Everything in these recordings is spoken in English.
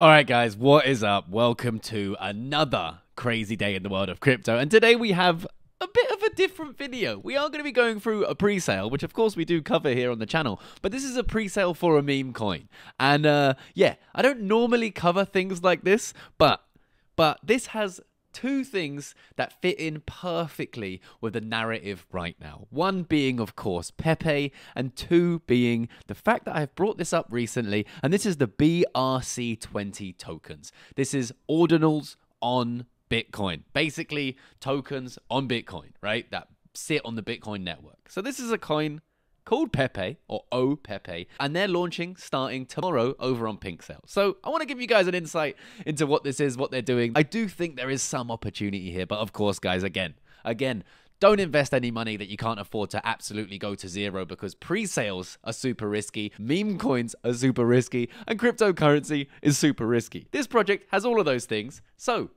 All right, guys, what is up? Welcome to another crazy day in the world of crypto. And today we have a bit of a different video. We are going to be going through a pre-sale, which of course we do cover here on the channel, but this is a pre-sale for a meme coin. And uh yeah, I don't normally cover things like this, but but this has two things that fit in perfectly with the narrative right now. One being, of course, Pepe, and two being the fact that I've brought this up recently, and this is the BRC20 tokens. This is ordinals on Bitcoin, basically tokens on Bitcoin, right? That sit on the Bitcoin network. So this is a coin called Pepe or O Pepe, and they're launching starting tomorrow over on Pink Sale. So I want to give you guys an insight into what this is, what they're doing. I do think there is some opportunity here, but of course, guys, again, again, don't invest any money that you can't afford to absolutely go to zero because pre sales are super risky, meme coins are super risky, and cryptocurrency is super risky. This project has all of those things, so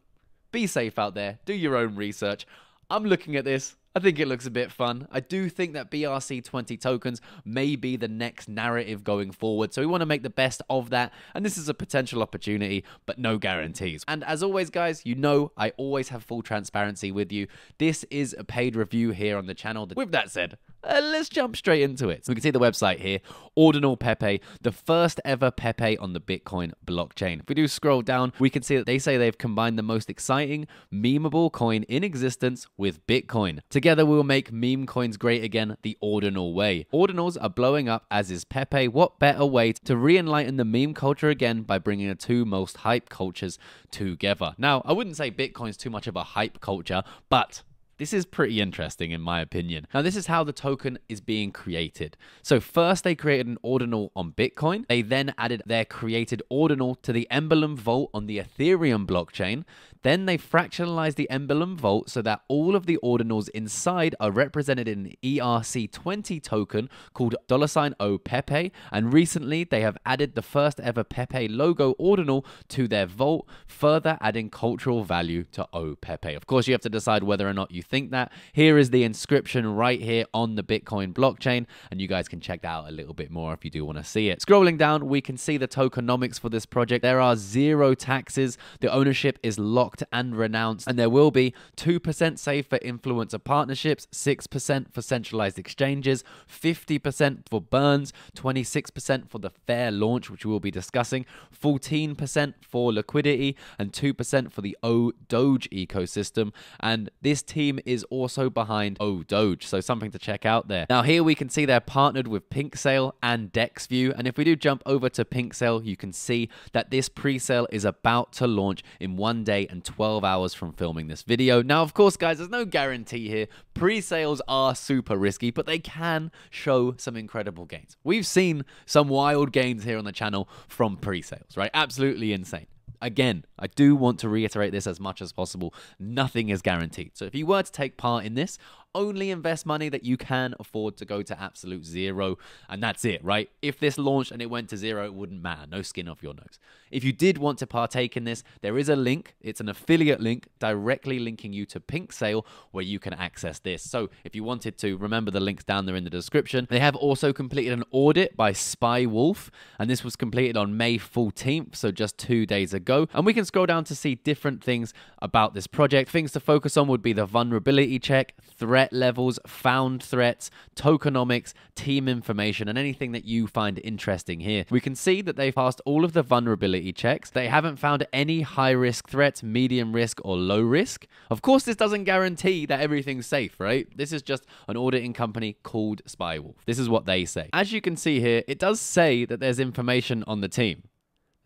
be safe out there, do your own research. I'm looking at this. I think it looks a bit fun. I do think that BRC20 tokens may be the next narrative going forward. So we want to make the best of that. And this is a potential opportunity, but no guarantees. And as always, guys, you know I always have full transparency with you. This is a paid review here on the channel. With that said, uh, let's jump straight into it. So we can see the website here, Ordinal Pepe, the first ever Pepe on the Bitcoin blockchain. If we do scroll down, we can see that they say they've combined the most exciting, memeable coin in existence with Bitcoin. Together, we will make meme coins great again the Ordinal way. Ordinals are blowing up, as is Pepe. What better way to re-enlighten the meme culture again by bringing the two most hype cultures together? Now, I wouldn't say Bitcoin's too much of a hype culture, but this is pretty interesting in my opinion. Now, this is how the token is being created. So first they created an ordinal on Bitcoin. They then added their created ordinal to the Emblem Vault on the Ethereum blockchain. Then they fractionalized the Emblem Vault so that all of the ordinals inside are represented in an ERC20 token called O Pepe. And recently they have added the first ever Pepe logo ordinal to their vault, further adding cultural value to O Pepe. Of course, you have to decide whether or not you think that. Here is the inscription right here on the Bitcoin blockchain, and you guys can check that out a little bit more if you do want to see it. Scrolling down, we can see the tokenomics for this project. There are zero taxes. The ownership is locked and renounced, and there will be 2% safe for influencer partnerships, 6% for centralized exchanges, 50% for burns, 26% for the fair launch, which we will be discussing, 14% for liquidity, and 2% for the O Doge ecosystem. And this team is also behind Oh Doge, so something to check out there. Now here we can see they're partnered with PinkSale and DexView, and if we do jump over to PinkSale, you can see that this pre-sale is about to launch in one day and 12 hours from filming this video. Now, of course, guys, there's no guarantee here. Pre-sales are super risky, but they can show some incredible gains. We've seen some wild gains here on the channel from pre-sales, right? Absolutely insane. Again, I do want to reiterate this as much as possible. Nothing is guaranteed. So if you were to take part in this, only invest money that you can afford to go to absolute zero, and that's it, right? If this launched and it went to zero, it wouldn't matter. No skin off your nose. If you did want to partake in this, there is a link. It's an affiliate link directly linking you to Pink Sale where you can access this. So if you wanted to, remember the links down there in the description. They have also completed an audit by Spy Wolf, and this was completed on May 14th, so just two days ago. And we can scroll down to see different things about this project. Things to focus on would be the vulnerability check, threat threat levels, found threats, tokenomics, team information, and anything that you find interesting here. We can see that they've passed all of the vulnerability checks. They haven't found any high risk threats, medium risk, or low risk. Of course, this doesn't guarantee that everything's safe, right? This is just an auditing company called Spywolf. This is what they say. As you can see here, it does say that there's information on the team.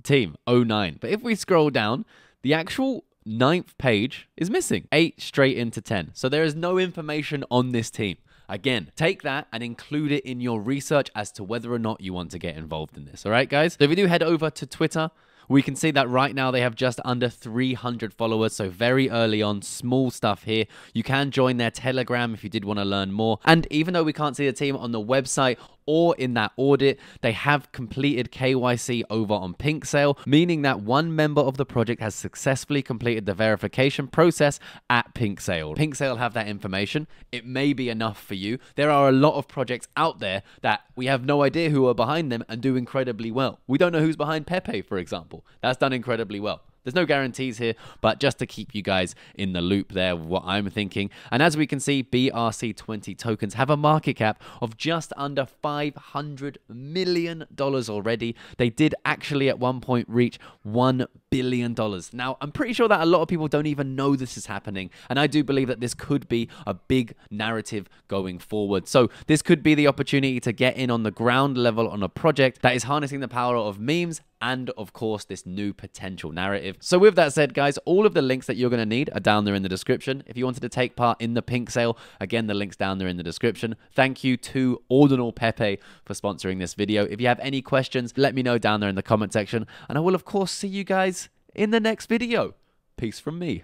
Team 09. But if we scroll down, the actual ninth page is missing. Eight straight into 10. So there is no information on this team. Again, take that and include it in your research as to whether or not you want to get involved in this. All right, guys? So if you do head over to Twitter, we can see that right now they have just under 300 followers, so very early on, small stuff here. You can join their Telegram if you did want to learn more. And even though we can't see the team on the website, or in that audit, they have completed KYC over on PinkSale, meaning that one member of the project has successfully completed the verification process at PinkSale. PinkSale have that information. It may be enough for you. There are a lot of projects out there that we have no idea who are behind them and do incredibly well. We don't know who's behind Pepe, for example. That's done incredibly well. There's no guarantees here, but just to keep you guys in the loop there, what I'm thinking. And as we can see, BRC20 tokens have a market cap of just under $500 million already. They did actually at one point reach $1 billion. Now, I'm pretty sure that a lot of people don't even know this is happening. And I do believe that this could be a big narrative going forward. So this could be the opportunity to get in on the ground level on a project that is harnessing the power of memes and of course this new potential narrative. So with that said, guys, all of the links that you're going to need are down there in the description. If you wanted to take part in the pink sale, again, the link's down there in the description. Thank you to Ordinal Pepe for sponsoring this video. If you have any questions, let me know down there in the comment section, and I will of course see you guys in the next video. Peace from me.